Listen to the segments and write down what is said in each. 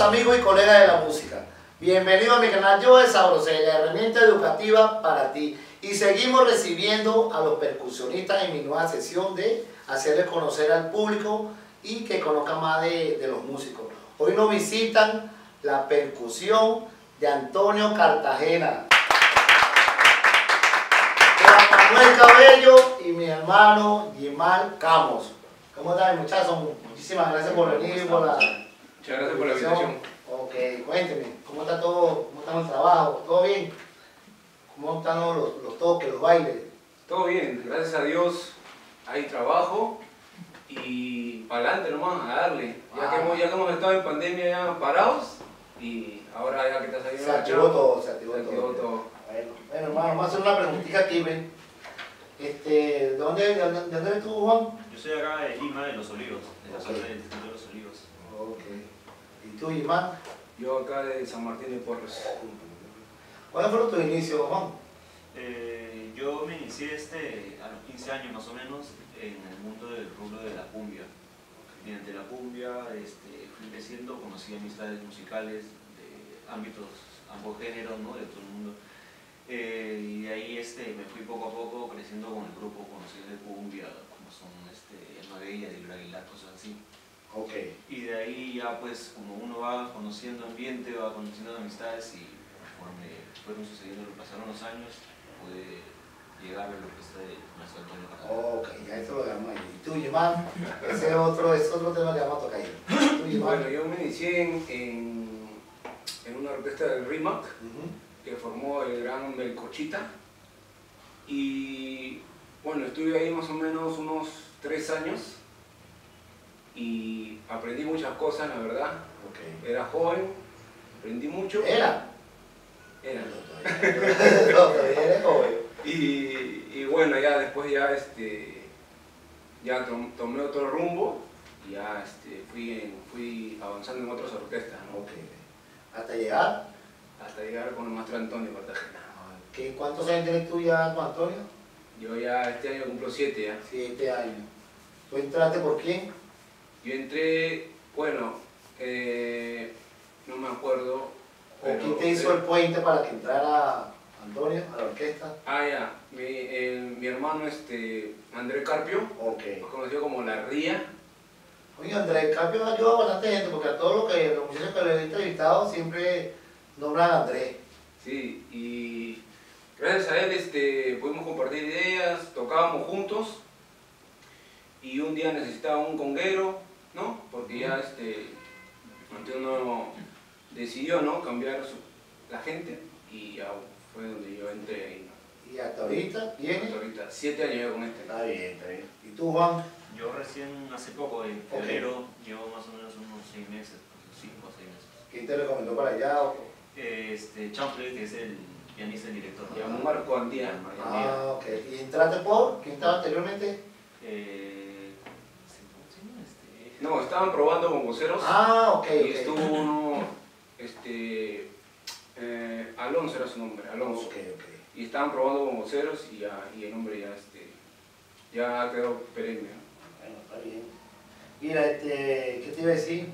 Amigos y colegas de la música. Bienvenido a mi canal Yo de Sabrosé, la herramienta educativa para ti. Y seguimos recibiendo a los percusionistas en mi nueva sesión de hacerles conocer al público y que conozcan más de, los músicos. Hoy nos visitan la percusión de Antonio Cartagena. Manuel Cabello y mi hermano Yimal Camos. ¿Cómo están muchachos? Muchísimas gracias por venir, por la Muchas gracias por la invitación. Ok, cuénteme, ¿cómo está todo? ¿Cómo está el trabajo? ¿Todo bien? ¿Cómo están los, los toques, los bailes? Todo bien, gracias a Dios hay trabajo y para adelante nomás, a darle. Ya, que Ah. hemos, ya que hemos estado en pandemia ya parados y ahora ya que está saliendo Se la activó todo, se activó se activó todo. todo. Bueno, bueno, hermano, vamos a hacer una preguntita aquí, ven. Este, ¿de dónde, de dónde, de dónde eres tú, Juan? Yo soy acá de Lima, de Los Olivos, de la zona del distrito de Los Olivos. Ok. ¿Y tú, Yimal? Yo acá de San Martín de Porres. ¿Cuáles fueron tus inicios, Juan? Eh, yo me inicié este, a los 15 años más o menos en el mundo del rubro de la cumbia. Mediante la cumbia este, fui creciendo, conocí amistades musicales de ámbitos, ambos géneros, ¿no? de todo el mundo. Eh, y de ahí este, me fui poco a poco creciendo con el grupo conocido de cumbia, como son este, El Magueya, Dilber Aguilar, cosas así. Ok. Y de ahí ya pues como uno va conociendo ambiente, va conociendo amistades y conforme fueron sucediendo, pasaron los años, pude llegar a lo que está el maestro Antonio Cartagena. Ok, ya eso lo dejamos ahí. ¿Y tú, Yimal? Ese es otro, ese otro tema que vamos a tocar ahí. ¿Tú, Yimal? Bueno, yo me inicié en, en, en una orquesta del RIMAC que formó el gran Melcochita y bueno, estuve ahí más o menos unos tres años y aprendí muchas cosas, la verdad. Ok. Era joven, aprendí mucho. ¿Era? Era. No, todavía eres joven. Y, y bueno, ya después ya este ya tom- tomé otro rumbo y ya este, fui, en- fui avanzando en otras orquestas, ¿no? Hasta llegar. hasta llegar con el maestro Antonio Cartagena. ¿Qué, ¿Cuántos años tienes tú ya, Juan Antonio? Yo ya este año cumplo siete ya. Siete años. ¿Tú entraste por quién? Yo entré, bueno, eh, no me acuerdo. ¿O quién te hizo el puente para que entrara Antonio a la orquesta? Ah, ya, mi, el- mi hermano este, André Carpio, Ok. conocido como La Ría, Oye, Andrés Carpio ha ayudado a bastante gente porque a todos los, que, los muchachos que le he entrevistado siempre nombran a Andrés. sí, y gracias a él este, pudimos compartir ideas, tocábamos juntos y un día necesitaba un conguero, ¿no? Porque ya este, Antonio decidió, ¿no? Cambiar su- la gente y ya fue donde yo entré ahí, ¿no? Y hasta ahorita viene. Hasta ahorita, siete años con este. Está bien, está bien. ¿Y tú, Juan? Yo recién hace poco, en febrero, llevo más o menos unos 6 meses, 5 o 6 meses. ¿Quién te recomendó para allá? o- Este, Chample, que es el pianista y director. Se llama Marco Andía. Ah, ok. ¿Y entraste por? ¿Quién estaba anteriormente? Eh, ¿cómo se llama? Este, No, estaban probando con voceros. Ah, ok. Y estuvo uno, este, eh, Alonso era su nombre, Alonso. Ok, ok. Y estaban probando con voceros y, ya, y el nombre ya, este, ya quedó perenne. ¿no? Bueno, está bien. Mira, este, ¿qué te iba a decir?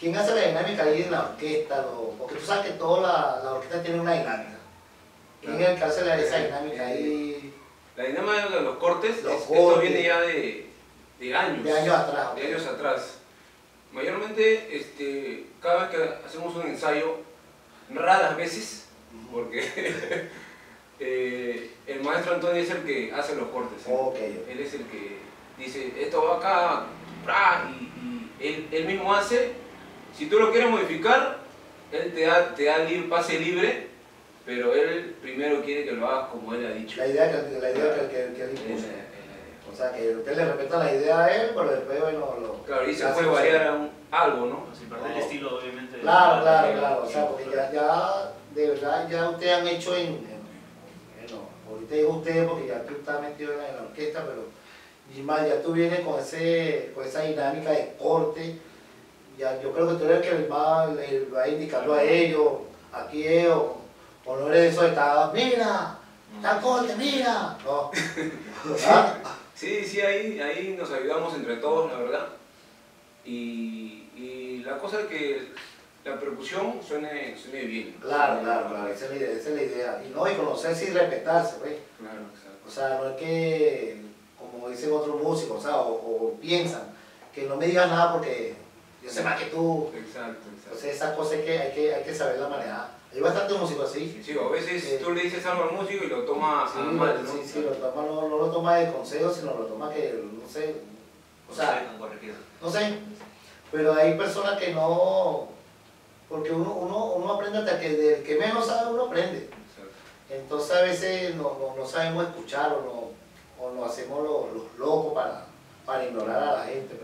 ¿Quién hace la dinámica ahí en la orquesta? Lo- Porque tú sabes que toda la, la orquesta tiene una dinámica. ¿Quién es el que hace la- esa dinámica ahí La dinámica de los cortes, Los es- esto cortes. viene ya de, de años. de años atrás? de años atrás. Mayormente, este, cada vez que hacemos un ensayo, raras veces, porque eh, el maestro Antonio es el que hace los cortes. ¿eh? Él es el que dice, esto va acá, y, y él, él mismo hace. Si tú lo quieres modificar, él te da, te da pase libre, pero él primero quiere que lo hagas como él ha dicho. La idea que, la idea que, que, que él O sea, que usted le respeta la idea a él, pero después, bueno, lo... Claro, y se puede variar un- algo, ¿no? sin perder el estilo, obviamente. Claro, claro, claro. O sea, porque ya, ya, de verdad, ya ustedes han hecho en, en- bueno, ahorita digo ustedes porque ya tú estás metido en la, en la orquesta, pero Gismal, ya tú vienes con, ese, con esa dinámica de corte, ya, yo creo que tú eres el que va, le va indicando a ellos, aquí es, o, o no eres eso de estar, mira, tal corte, mira, no. ¿Ah? Sí, sí, ahí, ahí nos ayudamos entre todos, la verdad. Y y la cosa es que la percusión suene, suene bien. Claro, claro, claro, esa es la idea, esa es la idea. Y no, y conocerse y respetarse, pues. Claro, exacto. O sea, no es que, como dicen otros músicos, o sea, o, o piensan, que no me digas nada porque yo sé más que tú. Exacto, exacto. Entonces esas cosas hay que, hay que, hay que saberla manejar. Hay bastantes músicos así. Sí, a veces Eh, tú le dices algo al músico y lo toma Sí, a mal, ¿no? sí, sí, lo toma, no, no lo toma de consejo, sino lo toma que, no sé, o sea, no sé, pero hay personas que no, porque uno, uno, uno aprende hasta que del que menos sabe uno aprende. Entonces a veces no, no, no sabemos escuchar o, no, o nos hacemos los, los locos para, para ignorar a la gente.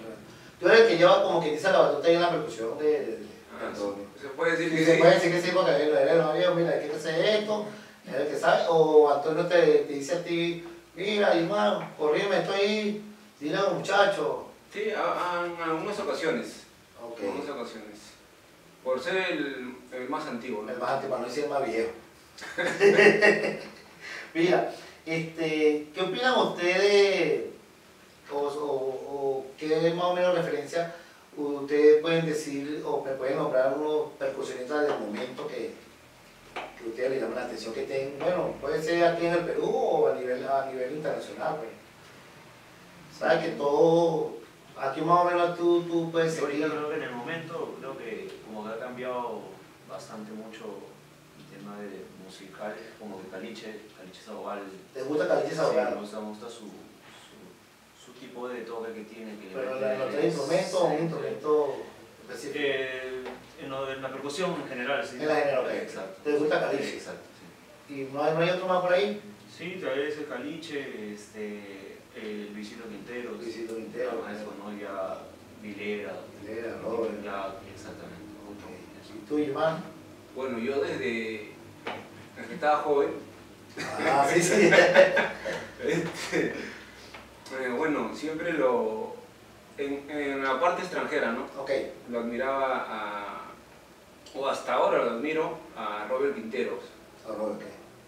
Yo era el que lleva como que dice la batuta en la percusión de, Ah, Antonio. Se puede decir Y que se sí. puede decir que sí, porque él él no había, mira, hay que hacer esto, es el que sabe, o Antonio te, te dice a ti, mira, hermano, corrime, estoy ahí, dile a los muchachos. Sí, en algunas ocasiones. Ok, En algunas ocasiones. Por ser el, el más antiguo, ¿no? el más antiguo, no decir el más viejo. mira, este, ¿qué opinan ustedes, o- o qué más o menos referencia ustedes pueden decir, o me pueden nombrar unos percusionistas del momento que, que ustedes le llaman la atención que tengan, bueno, puede ser aquí en el Perú o a nivel, a nivel internacional, pues. Sabes que todo, aquí más o menos tú, tú puedes Yo ahorita seguir. creo que en el momento, creo que como que ha cambiado bastante mucho el tema de musical, como que Caliche, Caliche Sabogal, ¿Te gusta Caliche sí, Sabogal? me gusta, me su tipo de toque que tiene. Que le Pero en los tres instrumentos o un instrumento específico. Eh, en, lo de la percusión en general, sí. En la general, ok. Exacto. ¿Te gusta Caliche? Exacto, sí. ¿Y no hay, no hay otro más por ahí? Sí, tal vez el Caliche, este, el Luisito Quinteros. Luisito Quinteros, Ah, eso, ¿no? Ya Vilera. Vilera, Robert. Ya, exactamente. Ok. ¿Y tú, Iván? Bueno, yo desde, desde que estaba joven, Ah, sí, sí. este, eh, bueno, siempre lo, en, en la parte extranjera, ¿no? ok. Lo admiraba a, o hasta ahora lo admiro, a Robert Quinteros. Ah, Robert, ok.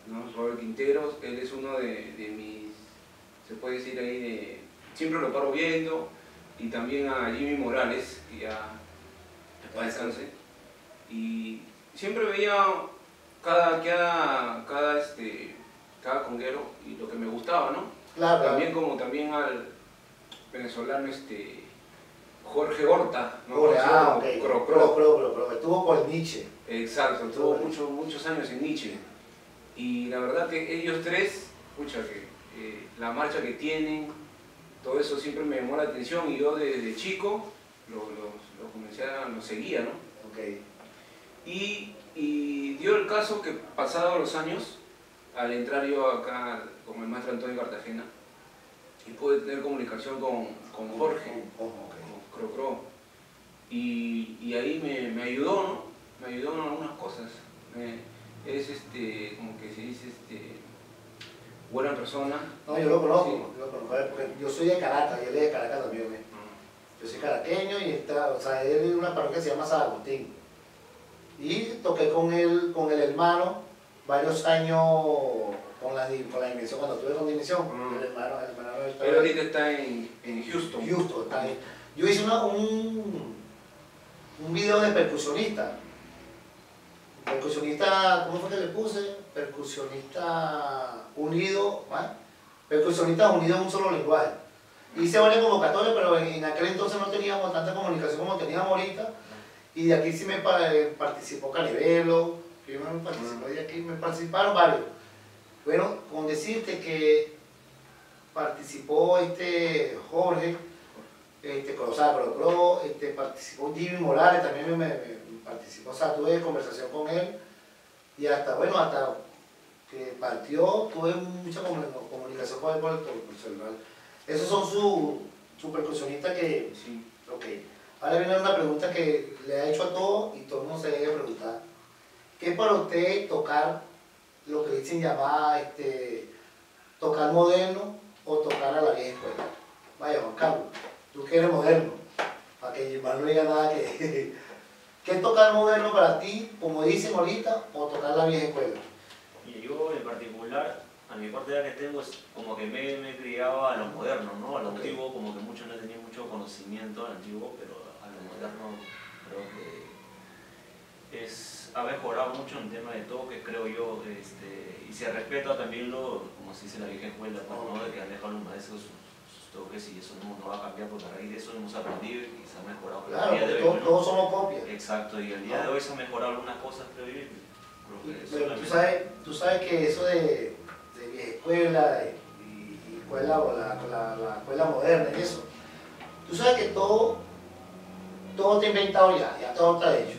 ¿no? Robert Quinteros, él es uno de, de mis, se puede decir ahí, de, siempre lo paro viendo, y también a Jimmy Morales, que ya descanse, y siempre veía cada, cada, cada, este, cada conguero y lo que me gustaba, ¿no? Claro, También como también al venezolano este, Jorge Horta, ¿no? Jorge, ah, Cro Cro. Estuvo por Nietzsche. Exacto, tuvo Sobre. muchos muchos años en Nietzsche. Y la verdad que ellos tres, pucha, que eh, la marcha que tienen, todo eso siempre me llamó la atención y yo desde chico lo, lo, lo comencé a, lo seguía, ¿no? Ok. Y, y dio el caso que pasados los años, al entrar yo acá con el maestro Antonio Cartagena, y pude tener comunicación con, con Jorge, Ojo, ok. con Cro Cro. Y, y ahí me, me ayudó, ¿no? Me ayudó en algunas cosas. Me- es este, como que se dice, este, buena persona. No, yo lo conozco, Sí. yo lo conozco, porque yo soy de Caracas, y él es de Caracas también, ¿ves? Yo soy caraqueño y está, o sea, él es de una parroquia que se llama San Agustín. Y toqué con él, con el hermano, varios años con la, con la dimensión, cuando estuve con dimensión, Mm. el hermano, el hermano ahí. ahorita está en, en Houston. Houston, está ahí. Yo hice una- un, un video de percusionista. Percusionista, ¿cómo fue que le puse? Percusionista unido, ¿ah? Percusionista unido en un solo lenguaje. Hice varias convocatorias, pero en, en aquel entonces no teníamos tanta comunicación como teníamos ahorita. Y de aquí sí me eh, participó Caribelo, primero me participó de aquí, me participaron varios. Bueno, con decirte que participó este Jorge, este, o sea, Cro Cro, este, participó Jimmy Morales, también me, participó, o sea, tuve conversación con él y hasta, bueno, hasta que partió, tuve mucha comu- comunicación con él por el, por el celular. Esos son sus su percusionistas que, Sí. ok. Ahora viene una pregunta que le ha hecho a todos y todo el mundo se debe preguntar. ¿Qué es para usted tocar lo que dicen llamar este, tocar moderno o tocar a la vieja escuela? Vaya, Juan Carlos, tú que eres moderno, para que Gilmar no diga nada que... ¿Qué es tocar moderno para ti, como dicen ahorita, o tocar la vieja escuela? Y yo en particular, a mi corta edad que tengo, es como que me, me he criado a lo moderno, ¿no? A lo Ok. antiguo, como que mucho no tenía mucho conocimiento al antiguo, pero a lo moderno, creo que es, ha mejorado mucho en tema de toque, creo yo, este, y se respeta también lo, como se dice la vieja escuela, ¿no? de que han dejado los maestros sus, sus toques y eso no, no va a cambiar porque a raíz de eso hemos aprendido y se ha mejorado. Claro, el día de porque hoy, todos, somos copias. Exacto, y el día de hoy se han mejorado algunas cosas, creo yo. y creo que Pero tú sabes, tú sabes que eso de, de vieja escuela y, y escuela, o la, la- la escuela moderna y eso, tú sabes que todo, todo está inventado ya, ya todo está hecho.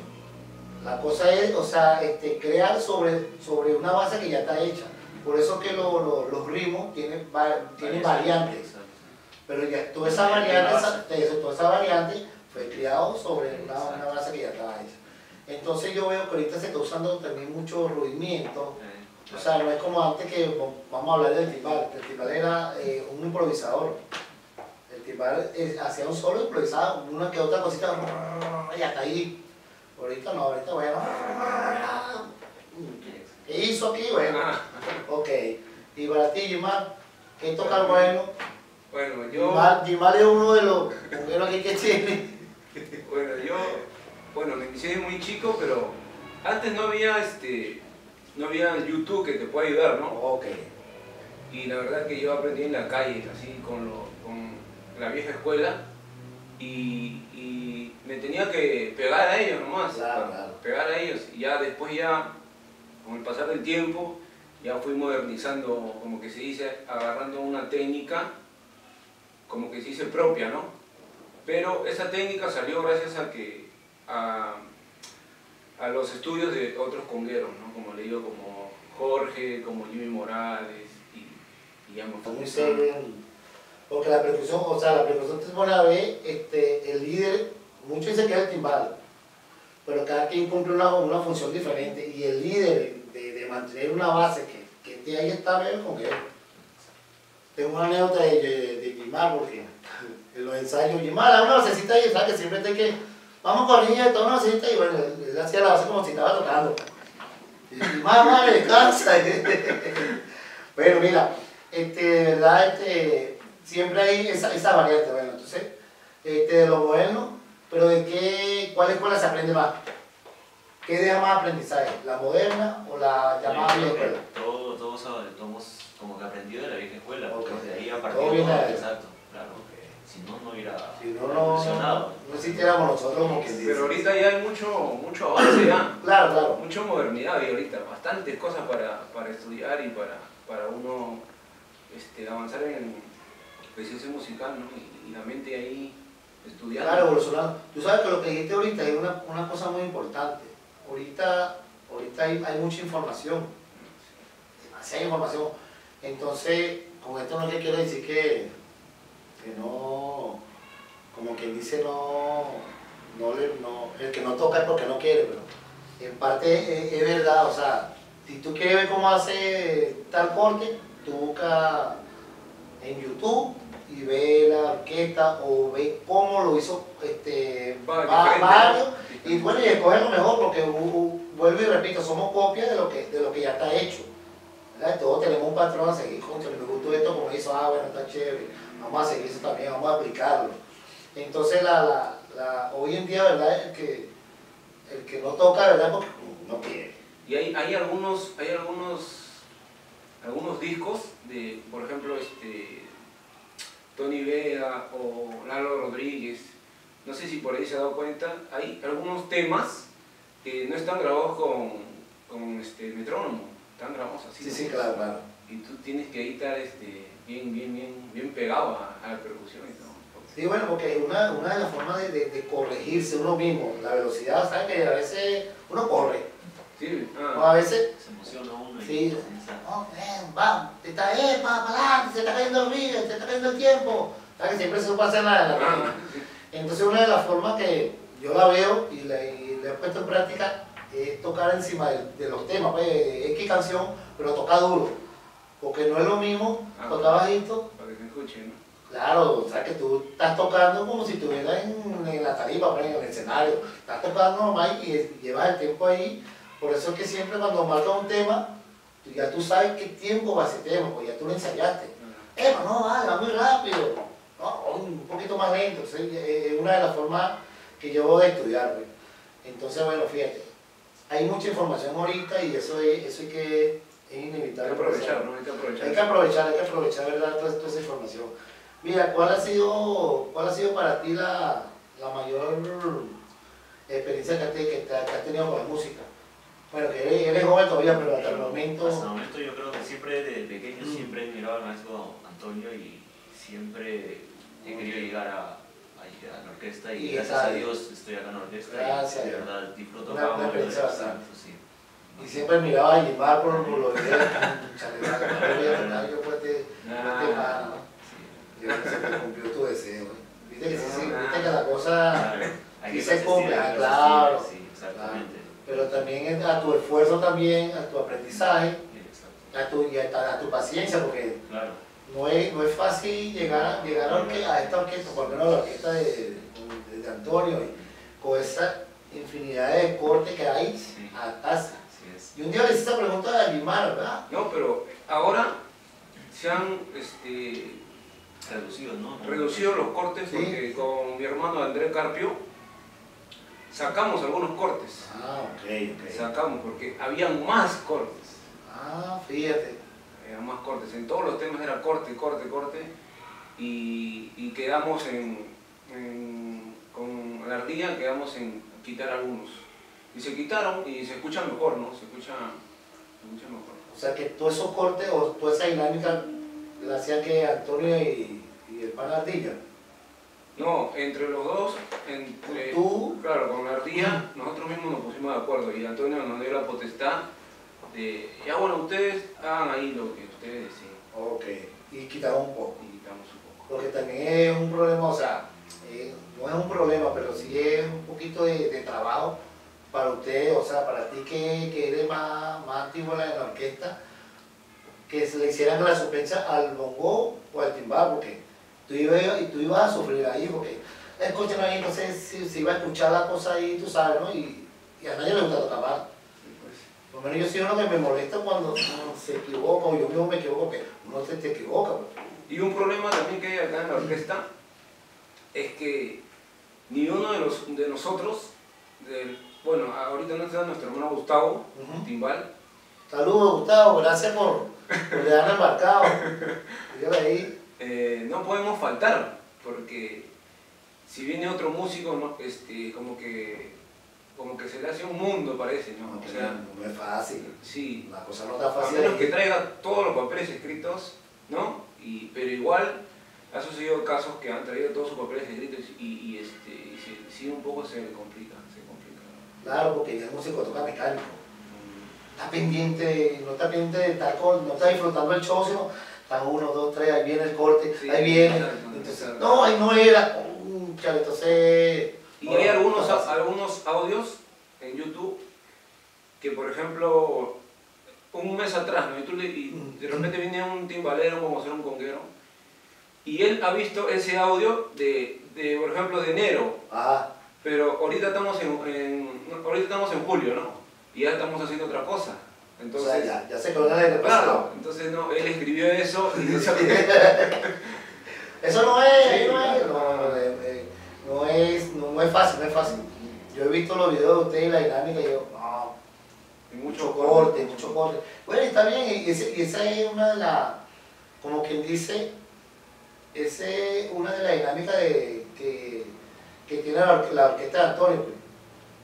La cosa es, o sea, este, crear sobre, sobre una base que ya está hecha. Por eso que lo- lo- los ritmos tienen, tienen variantes. Pero ya toda esa variante, esa, toda esa variante fue creado sobre una, una base que ya estaba hecha. Entonces yo veo que ahorita se está usando también mucho ruidimiento. Eh, O sea, no es como antes que vamos a hablar del timbal. El timbal era eh, un improvisador. El timbal eh, hacía un solo, improvisaba una que otra cosita y hasta ahí. Ahorita no, ahorita bueno. ¿Qué hizo aquí? Bueno, Ah, ok. Y para ti, Gimar, ¿qué toca bueno? bueno, yo, Gimar, Gimar es uno de los bomberos aquí que tiene. bueno, yo, bueno, me inicié muy chico, pero antes no había, este, no había YouTube que te pueda ayudar, ¿no? Ok. Y la verdad que yo aprendí en la calle, así con, lo- con la vieja escuela, y me tenía que pegar a ellos nomás, Claro, claro. pegar a ellos. Y ya después ya, con el pasar del tiempo, ya fui modernizando, como que se dice, agarrando una técnica, como que se dice propia, ¿no? Pero esa técnica salió gracias a que, a, a los estudios de otros congueros, ¿no? Como le digo, como Jorge, como Jimmy Morales, y, y ya serio. en- Porque la percusión, o sea, la percusión este, el líder, muchos dicen que es el timbal, pero cada quien cumple una, una función diferente y el líder de, de mantener una base que, que esté ahí estable es el conguero. Tengo una anécdota de, de, de Gimar, porque en los ensayos, Gimar, da una basecita ahí, ¿sabes? Que siempre te que, vamos corriendo, toda una basecita y bueno, él, él hacía la base como si estaba tocando. Y Gimar, vale, descansa. Bueno, mira, este, de verdad, este, siempre hay esa, esa variante, bueno, entonces, este, de lo moderno, pero de qué, cuál escuela se aprende más, qué deja más aprendizaje, la moderna o la llamada vieja escuela. Todo, todos hemos como que aprendido de la vieja escuela, porque de ahí a Todo partir viene de ahí. exacto, claro. Si no, no hubiera Si no, no, no existiéramos nosotros como quien dice. Pero ahorita ya hay mucho, mucho avance ya, Claro, claro. mucha modernidad y ahorita, bastantes cosas para, para estudiar y para, para uno este, avanzar en la ciencia musical, ¿no? Y, y la mente ahí estudiando. Claro, evolucionando. Tú sabes que lo que dijiste ahorita es una, una cosa muy importante. Ahorita, ahorita hay, hay mucha información, demasiada información. Entonces, con esto no es que quiero decir que, que no, como quien dice, no, no, no, el que no toca es porque no quiere, pero en parte es, es verdad, o sea, si tú quieres ver cómo hace tal corte, tú buscas en YouTube y ve la orquesta o ve cómo lo hizo este, ¿no? y bueno y escoge lo mejor porque uh, uh, vuelvo y repito somos copias de lo que de lo que ya está hecho ¿verdad? todos tenemos un patrón a seguir contra me gustó esto como hizo ah bueno está chévere vamos a seguir eso también vamos a aplicarlo entonces la, la, la- hoy en día verdad el que el que no toca verdad porque no quiere Y hay, hay algunos, hay algunos, algunos discos de, por ejemplo, este, Tony Vega o Lalo Rodríguez, no sé si por ahí se ha dado cuenta, hay algunos temas que no están grabados con, con este, metrónomo, están grabados así. sí ¿no? sí claro claro Y tú tienes que ahí estar este, bien, bien, bien, bien pegado a, a la percusión y todo. Sí, bueno, porque una, una de las formas de, de- de corregirse uno mismo, la velocidad, ¿sabes? Que a veces uno corre, Sí, o ah, a veces Se emociona uno y Sí. No, ven, te está, eh, para adelante, se está cayendo el río, se está cayendo el tiempo. ¿Sabes que siempre se pasa radio? Entonces una de las formas que yo la veo y la, y la he puesto en práctica es tocar encima de, de los temas, pues, X canción, pero toca duro. Porque no es lo mismo Ah. tocar bajito, para que se escuche, ¿no? claro, o sea que tú estás tocando como si estuvieras en, en la tarima, pues, en el escenario. Estás tocando normal y llevas el tiempo ahí. Por eso es que siempre cuando marcas un tema, tú- ya tú sabes qué tiempo va ese tema, pues ya tú lo ensayaste. Eh, no, vale, va muy rápido. No, un poquito más lento. Eh, Es una de las formas que yo voy a estudiar, pues. Entonces, bueno, fíjate, hay mucha información ahorita y eso es, eso hay que, es Hay inevitable. que aprovechar, ¿no? Hay que aprovechar. Hay que aprovechar, hay que aprovechar, ¿verdad? Toda, toda esa información. Mira, ¿cuál ha sido, cuál ha sido para ti la, la mayor experiencia que has tenido con la música? Bueno, que eres, eres joven todavía, pero hasta el momento... Hasta el momento yo creo que siempre desde pequeño Mm. siempre he mirado al maestro Antonio y siempre he querido llegar a, a, a la orquesta y Y gracias está a. Dios estoy acá en la orquesta Gracias. y de verdad disfruto Una- cada una momento de sí. Y siempre miraba a Gilmar por, por los videos. Chale, voy a tocar, yo pues te, Ah. te pana, ¿no? Sí. Yo sé que cumplió tu deseo, ¿eh? Viste que, sí, sí, Ah. viste que la cosa... Sí se cumple, ah, claro. Sí, exactamente. Pero también a tu esfuerzo también, a tu aprendizaje, a tu, y a, a tu paciencia, porque Claro. no es, no es fácil llegar, llegar a, a esta orquesta, por lo menos a la orquesta de, de- de Antonio, y con esa infinidad de cortes que hay Sí. Así es. Y un día le hice esta pregunta a Gilmar, ¿verdad? No, pero ahora se han este, Reducido, ¿no? reducido los cortes Sí. porque con mi hermano André Carpio sacamos algunos cortes. Ah, ok, Sacamos porque habían más cortes. Ah, fíjate. Había más cortes. En todos los temas era corte, corte, corte. Y, y quedamos en, en- con la ardilla, quedamos en quitar algunos. Y se quitaron y se escucha mejor, ¿no? Se escucha, se escucha mejor. O sea que todos esos cortes o toda esa dinámica la hacía que Antonio y, y el pan Ardilla. No, entre los dos, entre, Tú, claro, con la ardilla, nosotros mismos nos pusimos de acuerdo y Antonio nos dio la potestad de, ya bueno, ustedes hagan ahí lo que ustedes deciden ok, y quitaron un poco. y quitamos un poco. Porque también es un problema, o sea, eh, no es un problema, pero sí es un poquito de, de trabajo para usted, o sea, para ti que, que eres más, más en la, en la orquesta, que se le hicieran la suspensa al bongo o al timbal, porque tú ibas, y tú ibas a sufrir ahí, porque escuchan ahí, no sé si, si iba a escuchar la cosa ahí, tú sabes, ¿no? Y, y a nadie le gusta tocar mal. Por lo menos yo soy uno que me molesta cuando uno se equivoca, o yo mismo me equivoco, que uno se te equivoca. pues. Y un problema también que hay acá en la orquesta es que ni uno de, los, de nosotros, del- bueno, ahorita no está nuestro hermano Gustavo. Timbal, Saludos, Gustavo, gracias por, por dejarme embarcado. Ahí. Eh, no podemos faltar, porque si viene otro músico, no, este, como, que, como que se le hace un mundo, parece, ¿no? O sea, no es fácil. sí, La cosa no está a fácil. menos que traiga todos los papeles escritos, ¿no? Y, pero igual ha sucedido casos que han traído todos sus papeles escritos y, y, este, y se- sí un poco se complica, se complica. Claro, porque el músico toca mecánico. Está pendiente, no está pendiente de estar no está disfrutando el show, sino está uno, dos, tres, ahí viene el corte, Sí, ahí viene. Entonces, no, ahí no era. Mm, chale, entonces. Y bueno, hay algunos, algunos audios en YouTube que, por ejemplo, un mes atrás, ¿no? y, tú le- y de repente viene un timbalero como hacer un conguero, y él ha visto ese audio de, de, por ejemplo, de enero, Ah, pero ahorita estamos en, en- ahorita estamos en julio, ¿no? Y ya estamos haciendo otra cosa. O Entonces, sea, ya, ya se quedó en el claro, entonces no, él escribió eso y eso- Eso no es, no, es, no, no, eh, eh, no es, no, no fácil, no es fácil. Yo he visto los videos de ustedes y la dinámica y yo, no, y mucho corte, mucho corte. Bueno, está bien, y, ese- y esa es una de las, como quien dice, esa es una de las dinámicas de, que, que tiene la, orque- la orquesta de Antonio, pues,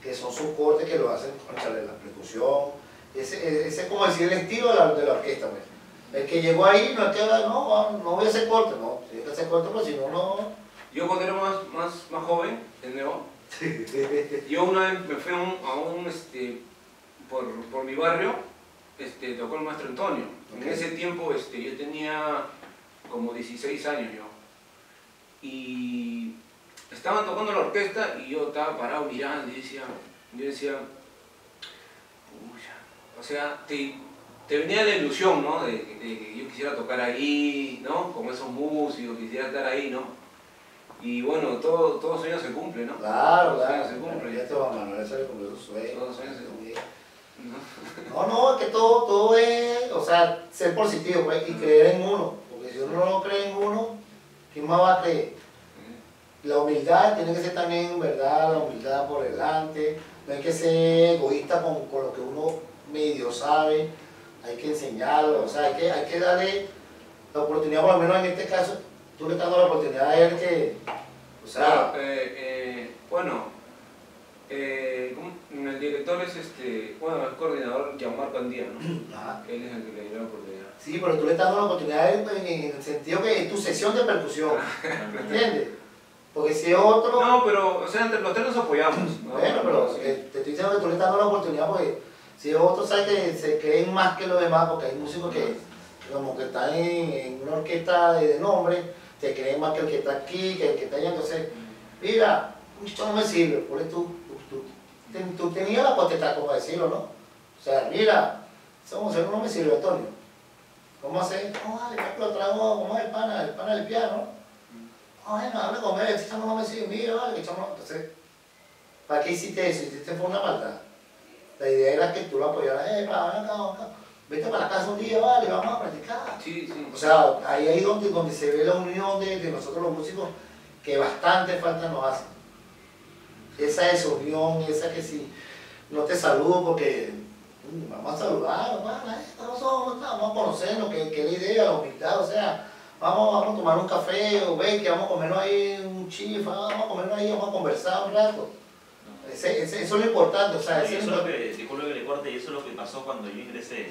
que son sus cortes que lo hacen con la percusión, ese, ese es como decir el estilo de la, de la orquesta. Pues. El que llegó ahí no es que no, no voy a hacer corte, no, tiene que hacer corte, porque si no, no. Yo cuando era más, más, más joven, de nuevo, yo una vez me fui a un, a un, este, por, por mi barrio, este, tocó el maestro Antonio. En ese tiempo este, yo tenía como 16 años yo. Y estaban tocando la orquesta y yo estaba parado mirando y decía, yo decía, "Pucha". O sea, te, te venía la ilusión, ¿no? De, que yo quisiera tocar ahí, ¿no? Como esos músicos, quisiera estar ahí, ¿no? Y bueno, todo, todo sueño se cumple, ¿no? Claro, Todo claro. sueño se cumple. Ya te va Manuel, eso cumplió su sueño. Todo sueño se cumple. ¿no? No, no, es que todo, todo es, o sea, ser positivo pues, y creer en uno. Porque si uno no cree en uno, ¿quién más va a creer? la humildad tiene que ser también, ¿verdad? La humildad por delante, no hay que ser egoísta con, con lo que uno medio sabe, hay que enseñarlo, o sea, hay que, hay que darle la oportunidad, por lo menos en este caso, tú le estás dando la oportunidad a él que, o sea, Claro, eh, eh, bueno, eh, el director es este, bueno, el coordinador Gianmarco Andía, ¿no? ajá. Él es el que le dio la oportunidad. sí, pero tú le estás dando la oportunidad a él en, en el sentido que es tu sesión de percusión, ¿me entiendes? Porque si es otro... No, pero, o sea, entre los tres nos apoyamos. ¿no? Bueno, pero Sí. te estoy diciendo que tú le estás dando la oportunidad porque si otros que se creen más que los demás, porque hay músicos que como que están en, en una orquesta de, de nombre, se creen más que el que está aquí, que el que está allá, entonces, mira, esto no me sirve, por tú, tú, tú, tú tenías la potestad como decirlo, ¿no? O sea, mira, esa música no me sirve, Antonio. ¿Cómo hacer? No, vale, lo trago, como es el pana, el pana del piano. Ah, bueno, hable con él, este chamo no me sirve, mira, vale, que chamo no. Entonces, ¿Para qué hiciste eso? Hiciste fue una maldad. La idea era que tú lo apoyaras, eh, para, ven acá, ven acá. Vete para la casa un día, vale, vamos a practicar. Sí, sí. O sea, ahí es donde, donde se ve la unión de, de nosotros los músicos, que bastante falta nos hace. Esa desunión, esa que si no te saludo porque vamos a saludar, hermano, eh, somos, vamos a conocernos, que, que la idea, la humildad, o sea, vamos, vamos a tomar un café, o ven que vamos a comernos ahí un chifa, vamos a comernos ahí, vamos a conversar un rato. Eso es lo importante, o sea, eso es lo que, disculpe que le corte, y eso es lo que pasó cuando yo ingresé.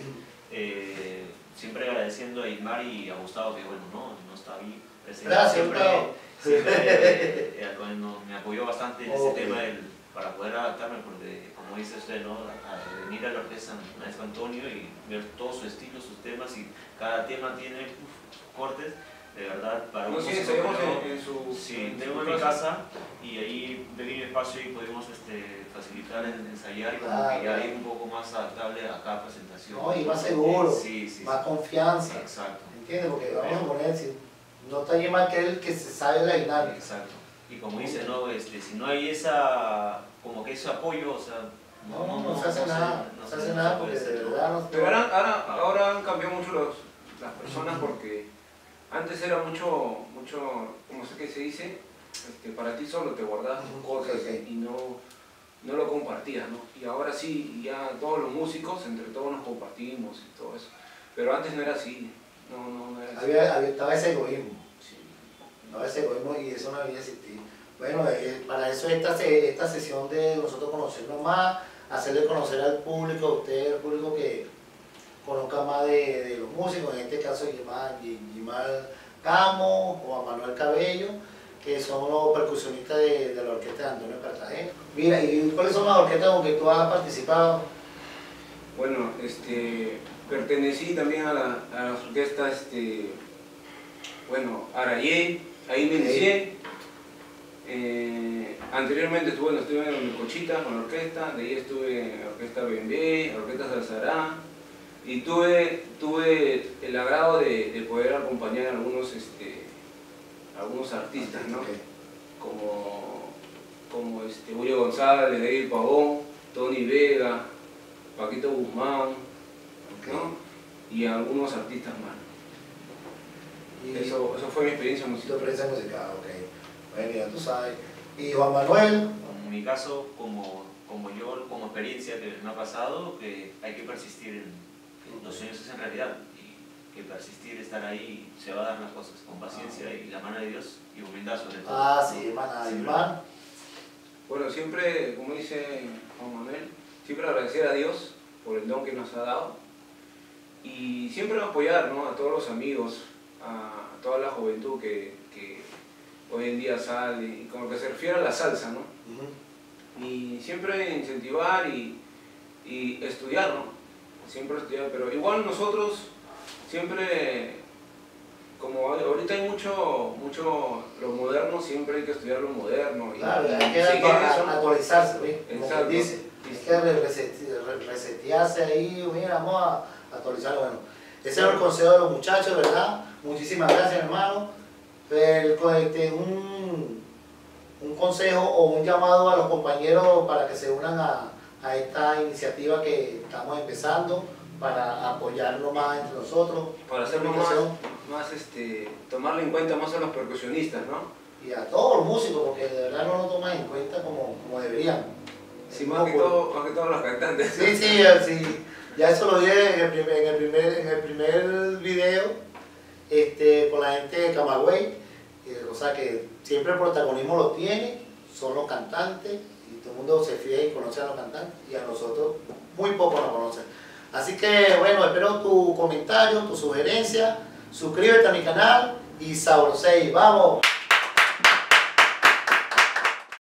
Eh, siempre agradeciendo a Ismar y a Gustavo, que bueno, no, no está ahí presente. Gracias, siempre, Gustavo. siempre, eh, eh, me apoyó bastante en ese tema del, para poder adaptarme, porque como dice usted, ¿no? A venir a la orquesta maestro Antonio y ver todo su estilo, sus temas, y cada tema tiene uf, cortes, de verdad, para un músico en, su. Sí, en tengo su en mi casa y ahí pequeño espacio y podemos este, facilitar el ensayar y como que ya ir un poco más adaptable a cada presentación. No, y más seguro, Sí, sí, más sí. confianza. Exacto. ¿Entiendes? Porque vamos a poner, si no está bien mal que el que se sabe la dinámica. Exacto. Y como dice, ¿no? Este, si no hay esa, como que ese apoyo, o sea, No, no, hace nada, no se hace nada porque puede de ser, ¿no? verdad no Pero ahora, ahora, ahora han cambiado mucho los, las personas porque antes era mucho, mucho, como sé que se dice, este, para ti solo te guardabas tus cosas y no, no lo compartías, ¿no? Y ahora sí, ya todos los músicos, entre todos nos compartimos y todo eso. Pero antes no era así, no, no, no era así. Había, había- estaba ese egoísmo, Sí. estaba ese egoísmo y eso no había existido. Bueno, eh, para eso esta, esta sesión de nosotros conocernos más, hacerle conocer al público, a usted, al público que conozca más de, de los músicos, en este caso Gimal Camo o a Manuel Cabello, que son los percusionistas de, de la orquesta de Antonio Cartagena. Mira, ¿y cuáles son las orquestas con que tú has participado? Bueno, este, pertenecí también a la, a la orquesta, este, bueno, Arayé, ahí me inicié. Eh, anteriormente estuve, bueno, estuve en Cochita con la orquesta, de ahí estuve en la orquesta Bembé, la orquesta Salzará, y tuve, tuve el agrado de, de poder acompañar a algunos, este, algunos artistas, ¿no? Como, como este, Julio González, David Pavón, Tony Vega, Paquito Guzmán, y algunos artistas más. Y Eso, eso fue mi experiencia tu musical. experiencia musical, ok. Bueno, ya tú sabes. Y Juan Manuel, En mi caso, como, como yo, como experiencia que me ha pasado, que hay que persistir en, en los sueños es en realidad, y que persistir, estar ahí, se va a dar las cosas con paciencia y la mano de Dios y humildad sobre todo. ah, sí, hermana, hermano. Bueno, siempre, como dice Juan Manuel, siempre agradecer a Dios por el don que nos ha dado y siempre apoyar ¿no? a todos los amigos, a, toda la juventud que, que hoy en día sale, y con lo que se refiere a la salsa, ¿no? Y siempre incentivar y, y estudiar, ¿no? Siempre estudiar, pero igual nosotros siempre, como ahorita hay mucho, mucho lo moderno, siempre hay que estudiar lo moderno. Y, Claro, hay que eso. actualizarse, ¿ves? Como dice. Hay que resetearse ahí, mira, vamos a actualizarlo. Bueno, ese es el consejo de los muchachos, ¿verdad? Muchísimas gracias, hermano. El este, un, un consejo o un llamado a los compañeros para que se unan a, a esta iniciativa que estamos empezando para apoyarlo más entre nosotros. Para hacerlo más, más este, tomarlo en cuenta más a los percusionistas, ¿no? y a todos los músicos, porque de verdad no lo toman en cuenta como, como deberían. Sí, más que, todo, más que todos los cantantes. Sí, sí, sí. Ya eso lo dije en el primer, en el primer, en el primer video este, con la gente de Camagüey. Eh, o sea que siempre el protagonismo lo tiene, son los cantantes, y todo el mundo se fía y conoce a los cantantes, y a nosotros muy poco nos conocen. Así que bueno, espero tu comentario, tu sugerencia, suscríbete a mi canal y Saborsei, ¡vamos!